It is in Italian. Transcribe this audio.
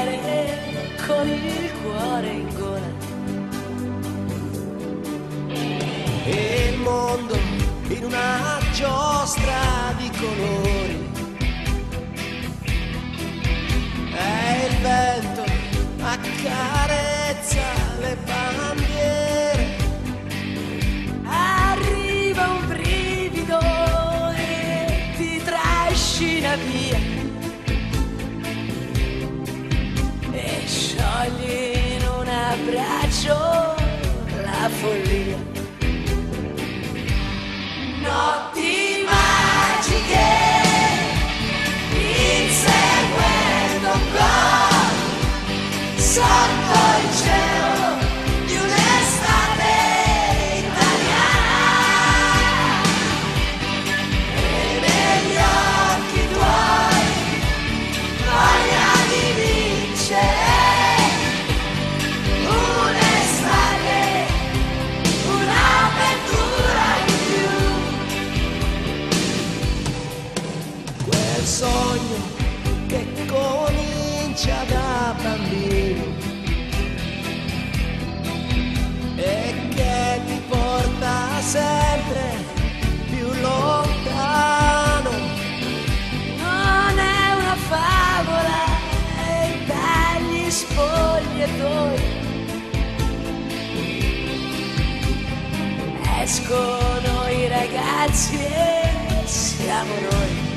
frontiere con il cuore in gola. E il mondo in una giostra di colori. E il vento accarezza le bandiere. Abbraccio la follia. Notti magiche, inseguendo un gol sotto comincia da bambino e che ti porta sempre più lontano. Non è una favola dagli spogliatoi escono i ragazzi e siamo noi.